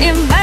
in my